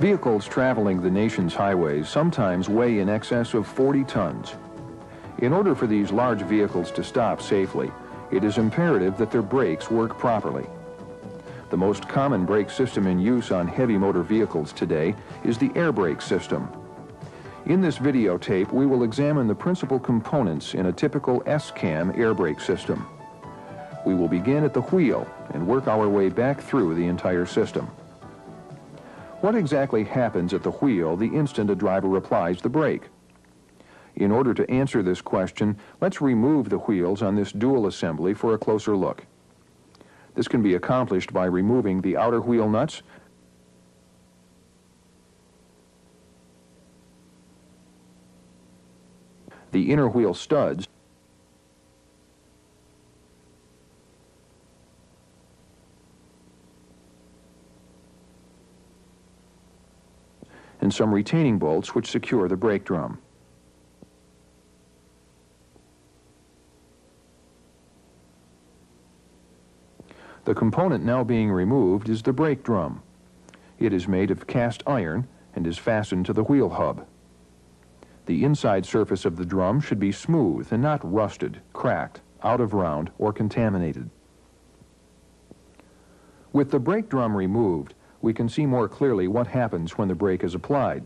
Vehicles traveling the nation's highways sometimes weigh in excess of 40 tons. In order for these large vehicles to stop safely, it is imperative that their brakes work properly. The most common brake system in use on heavy motor vehicles today is the air brake system. In this videotape, we will examine the principal components in a typical S-cam air brake system. We will begin at the wheel and work our way back through the entire system. What exactly happens at the wheel the instant a driver applies the brake? In order to answer this question, let's remove the wheels on this dual assembly for a closer look. This can be accomplished by removing the outer wheel nuts the inner wheel studs and some retaining bolts which secure the brake drum. The component now being removed is the brake drum. It is made of cast iron and is fastened to the wheel hub. The inside surface of the drum should be smooth and not rusted, cracked, out of round, or contaminated. With the brake drum removed, we can see more clearly what happens when the brake is applied.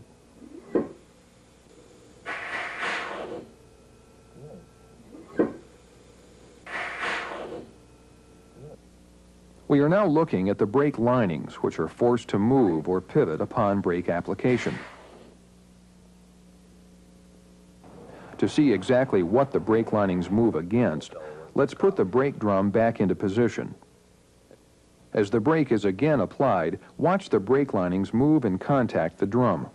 We are now looking at the brake linings, which are forced to move or pivot upon brake application. To see exactly what the brake linings move against, let's put the brake drum back into position. As the brake is again applied, watch the brake linings move and contact the drum.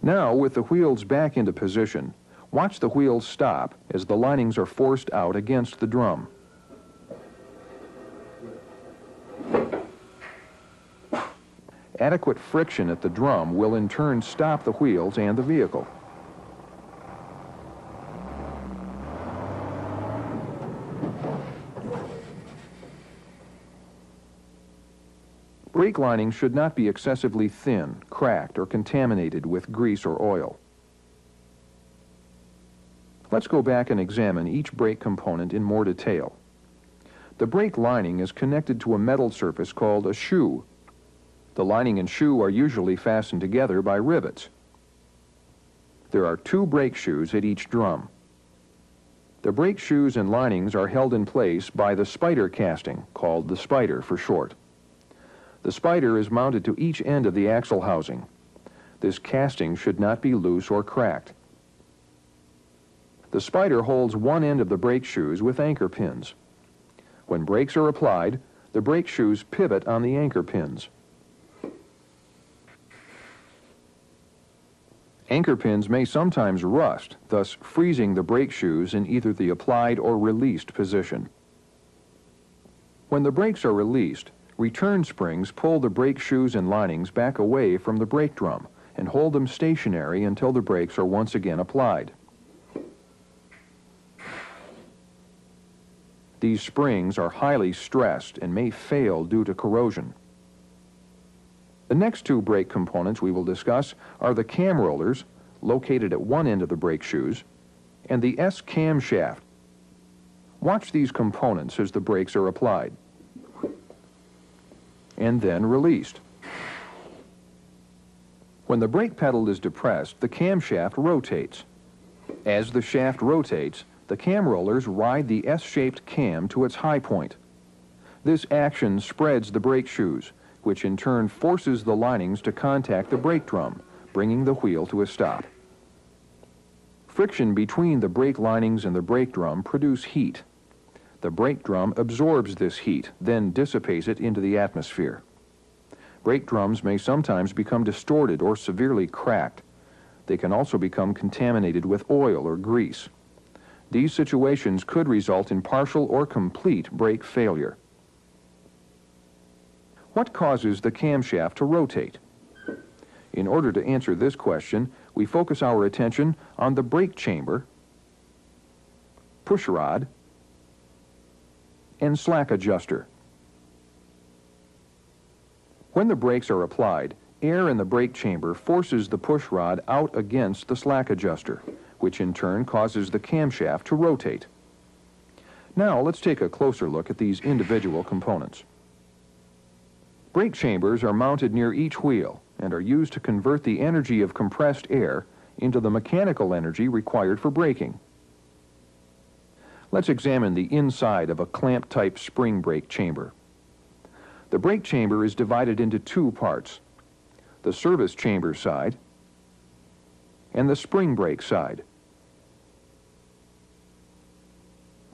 Now, with the wheels back into position, watch the wheels stop as the linings are forced out against the drum. Adequate friction at the drum will in turn stop the wheels and the vehicle. Brake lining should not be excessively thin, cracked, or contaminated with grease or oil. Let's go back and examine each brake component in more detail. The brake lining is connected to a metal surface called a shoe. The lining and shoe are usually fastened together by rivets. There are two brake shoes at each drum. The brake shoes and linings are held in place by the spider casting, called the spider for short. The spider is mounted to each end of the axle housing. This casting should not be loose or cracked. The spider holds one end of the brake shoes with anchor pins. When brakes are applied, the brake shoes pivot on the anchor pins. Anchor pins may sometimes rust, thus freezing the brake shoes in either the applied or released position. When the brakes are released, Return springs pull the brake shoes and linings back away from the brake drum and hold them stationary until the brakes are once again applied. These springs are highly stressed and may fail due to corrosion. The next two brake components we will discuss are the cam rollers, located at one end of the brake shoes, and the S camshaft. Watch these components as the brakes are applied and then released. When the brake pedal is depressed, the camshaft rotates. As the shaft rotates, the cam rollers ride the S-shaped cam to its high point. This action spreads the brake shoes, which in turn forces the linings to contact the brake drum, bringing the wheel to a stop. Friction between the brake linings and the brake drum produce heat. The brake drum absorbs this heat, then dissipates it into the atmosphere. Brake drums may sometimes become distorted or severely cracked. They can also become contaminated with oil or grease. These situations could result in partial or complete brake failure. What causes the camshaft to rotate? In order to answer this question, we focus our attention on the brake chamber, push rod, and slack adjuster. When the brakes are applied, air in the brake chamber forces the push rod out against the slack adjuster, which in turn causes the camshaft to rotate. Now let's take a closer look at these individual components. Brake chambers are mounted near each wheel and are used to convert the energy of compressed air into the mechanical energy required for braking. Let's examine the inside of a clamp-type spring brake chamber. The brake chamber is divided into two parts, the service chamber side and the spring brake side.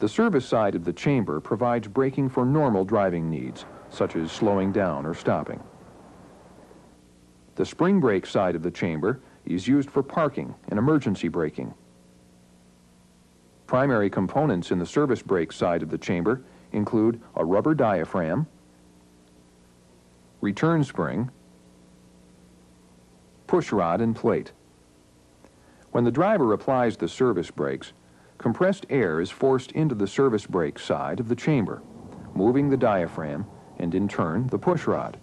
The service side of the chamber provides braking for normal driving needs, such as slowing down or stopping. The spring brake side of the chamber is used for parking and emergency braking. Primary components in the service brake side of the chamber include a rubber diaphragm, return spring, push rod and plate. When the driver applies the service brakes, compressed air is forced into the service brake side of the chamber, moving the diaphragm and in turn the push rod.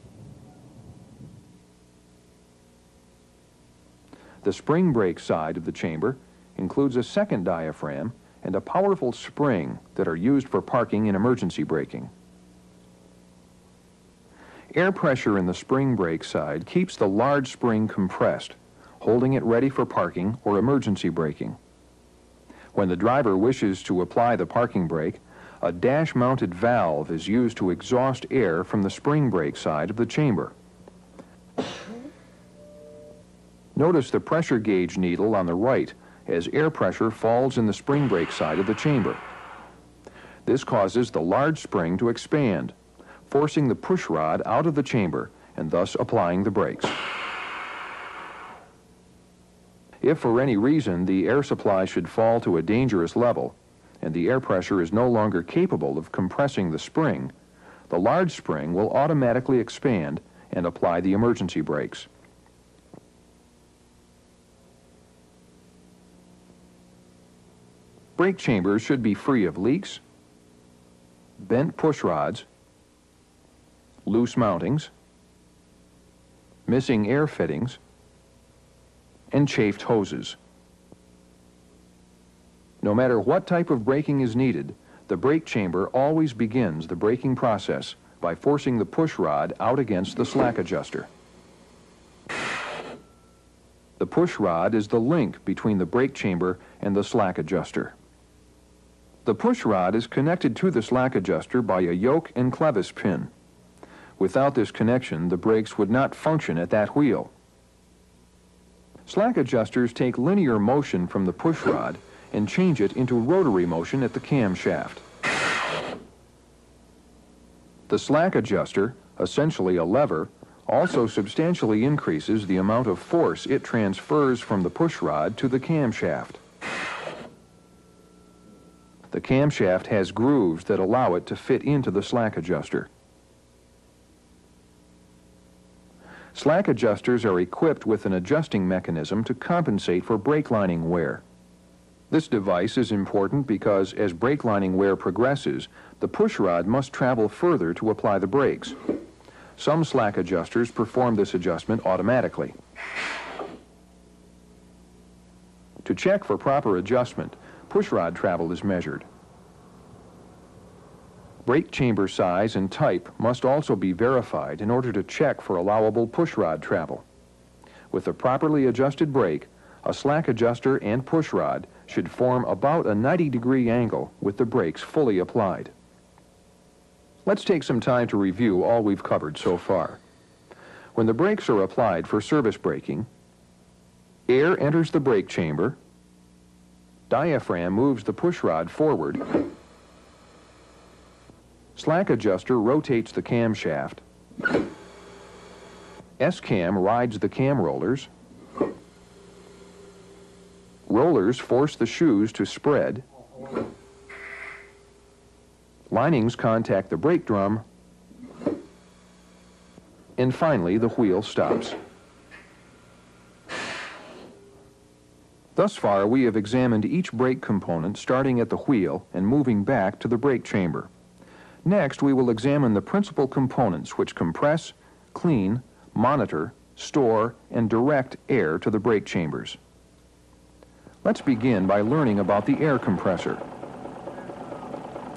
The spring brake side of the chamber includes a second diaphragm and a powerful spring that are used for parking and emergency braking. Air pressure in the spring brake side keeps the large spring compressed, holding it ready for parking or emergency braking. When the driver wishes to apply the parking brake, a dash-mounted valve is used to exhaust air from the spring brake side of the chamber. Notice the pressure gauge needle on the right as air pressure falls in the spring brake side of the chamber. This causes the large spring to expand, forcing the push rod out of the chamber and thus applying the brakes. If for any reason the air supply should fall to a dangerous level and the air pressure is no longer capable of compressing the spring, the large spring will automatically expand and apply the emergency brakes. Brake chambers should be free of leaks, bent push rods, loose mountings, missing air fittings, and chafed hoses. No matter what type of braking is needed, the brake chamber always begins the braking process by forcing the push rod out against the slack adjuster. The push rod is the link between the brake chamber and the slack adjuster. The push rod is connected to the slack adjuster by a yoke and clevis pin. Without this connection, the brakes would not function at that wheel. Slack adjusters take linear motion from the push rod and change it into rotary motion at the camshaft. The slack adjuster, essentially a lever, also substantially increases the amount of force it transfers from the push rod to the camshaft. The camshaft has grooves that allow it to fit into the slack adjuster. Slack adjusters are equipped with an adjusting mechanism to compensate for brake lining wear. This device is important because as brake lining wear progresses, the push rod must travel further to apply the brakes. Some slack adjusters perform this adjustment automatically. To check for proper adjustment, pushrod travel is measured. Brake chamber size and type must also be verified in order to check for allowable pushrod travel. With a properly adjusted brake, a slack adjuster and pushrod should form about a 90 degree angle with the brakes fully applied. Let's take some time to review all we've covered so far. When the brakes are applied for service braking, air enters the brake chamber Diaphragm moves the pushrod forward. Slack adjuster rotates the camshaft. S-cam rides the cam rollers. Rollers force the shoes to spread. Linings contact the brake drum. And finally, the wheel stops. Thus far, we have examined each brake component starting at the wheel and moving back to the brake chamber. Next, we will examine the principal components which compress, clean, monitor, store, and direct air to the brake chambers. Let's begin by learning about the air compressor.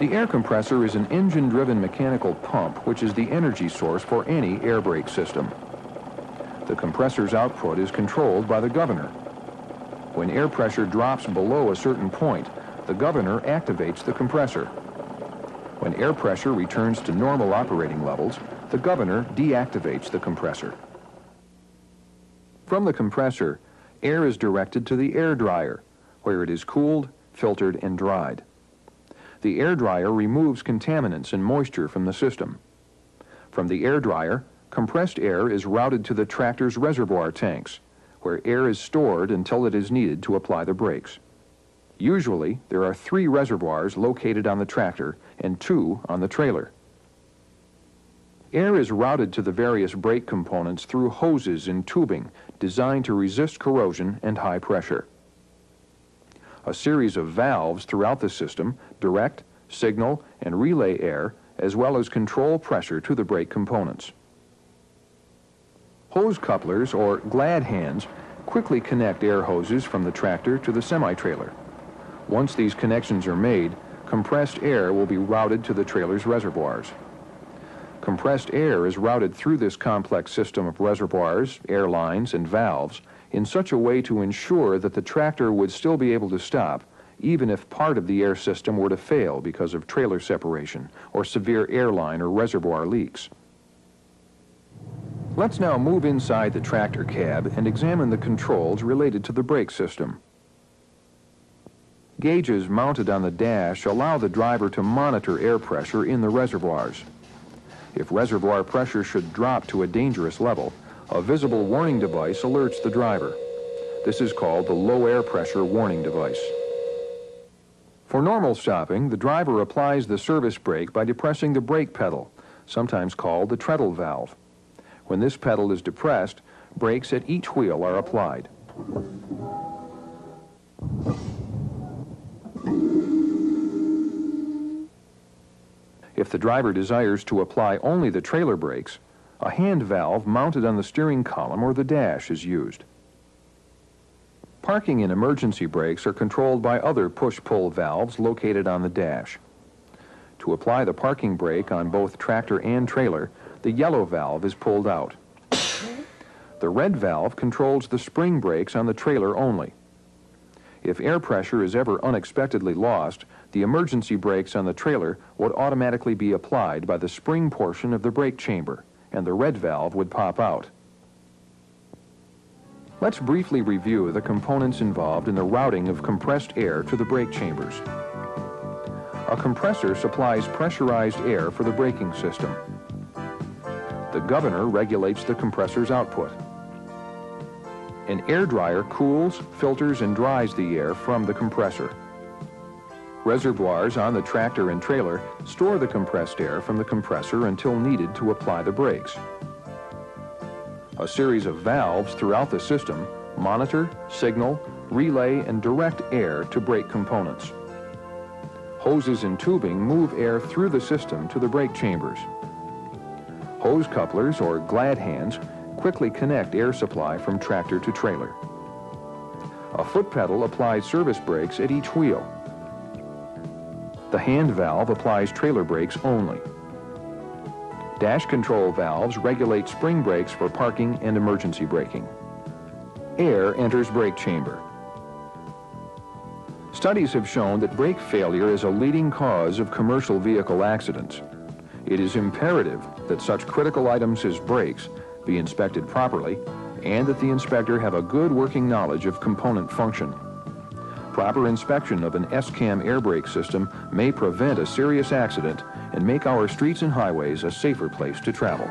The air compressor is an engine-driven mechanical pump which is the energy source for any air brake system. The compressor's output is controlled by the governor. When air pressure drops below a certain point, the governor activates the compressor. When air pressure returns to normal operating levels, the governor deactivates the compressor. From the compressor, air is directed to the air dryer, where it is cooled, filtered, and dried. The air dryer removes contaminants and moisture from the system. From the air dryer, compressed air is routed to the tractor's reservoir tanks, where air is stored until it is needed to apply the brakes. Usually, there are three reservoirs located on the tractor and two on the trailer. Air is routed to the various brake components through hoses and tubing designed to resist corrosion and high pressure. A series of valves throughout the system direct, signal, and relay air as well as control pressure to the brake components. Hose couplers, or glad hands, quickly connect air hoses from the tractor to the semi-trailer. Once these connections are made, compressed air will be routed to the trailer's reservoirs. Compressed air is routed through this complex system of reservoirs, air lines, and valves in such a way to ensure that the tractor would still be able to stop even if part of the air system were to fail because of trailer separation or severe airline or reservoir leaks. Let's now move inside the tractor cab and examine the controls related to the brake system. Gauges mounted on the dash allow the driver to monitor air pressure in the reservoirs. If reservoir pressure should drop to a dangerous level, a visible warning device alerts the driver. This is called the low air pressure warning device. For normal stopping, the driver applies the service brake by depressing the brake pedal, sometimes called the treadle valve. When this pedal is depressed, brakes at each wheel are applied. If the driver desires to apply only the trailer brakes, a hand valve mounted on the steering column or the dash is used. Parking and emergency brakes are controlled by other push-pull valves located on the dash. To apply the parking brake on both tractor and trailer, the yellow valve is pulled out. The red valve controls the spring brakes on the trailer only. If air pressure is ever unexpectedly lost, the emergency brakes on the trailer would automatically be applied by the spring portion of the brake chamber, and the red valve would pop out. Let's briefly review the components involved in the routing of compressed air to the brake chambers. A compressor supplies pressurized air for the braking system. The governor regulates the compressor's output. An air dryer cools, filters, and dries the air from the compressor. Reservoirs on the tractor and trailer store the compressed air from the compressor until needed to apply the brakes. A series of valves throughout the system monitor, signal, relay, and direct air to brake components. Hoses and tubing move air through the system to the brake chambers. Hose couplers, or glad hands, quickly connect air supply from tractor to trailer. A foot pedal applies service brakes at each wheel. The hand valve applies trailer brakes only. Dash control valves regulate spring brakes for parking and emergency braking. Air enters brake chamber. Studies have shown that brake failure is a leading cause of commercial vehicle accidents. It is imperative that such critical items as brakes be inspected properly and that the inspector have a good working knowledge of component function. Proper inspection of an S-cam air brake system may prevent a serious accident and make our streets and highways a safer place to travel.